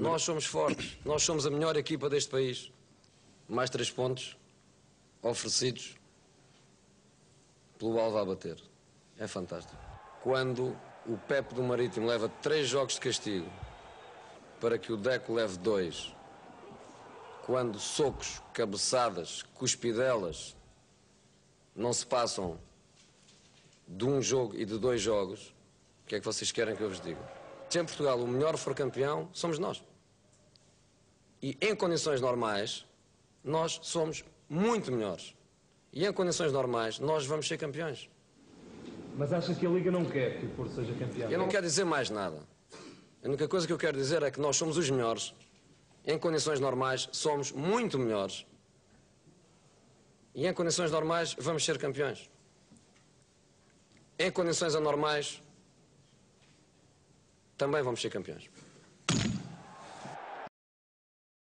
Nós somos fortes, nós somos a melhor equipa deste país. Mais três pontos oferecidos pelo Alva a bater. É fantástico. Quando o Pepe do Marítimo leva três jogos de castigo para que o Deco leve dois, quando socos, cabeçadas, cuspidelas não se passam de um jogo e de dois jogos, o que é que vocês querem que eu vos diga? Se em Portugal o melhor for campeão, somos nós. E em condições normais, nós somos muito melhores. E em condições normais, nós vamos ser campeões. Mas acha que a Liga não quer que o Porto seja campeão? Eu não quero dizer mais nada. A única coisa que eu quero dizer é que nós somos os melhores. Em condições normais, somos muito melhores. E em condições normais, vamos ser campeões. Em condições anormais, também vamos ser campeões.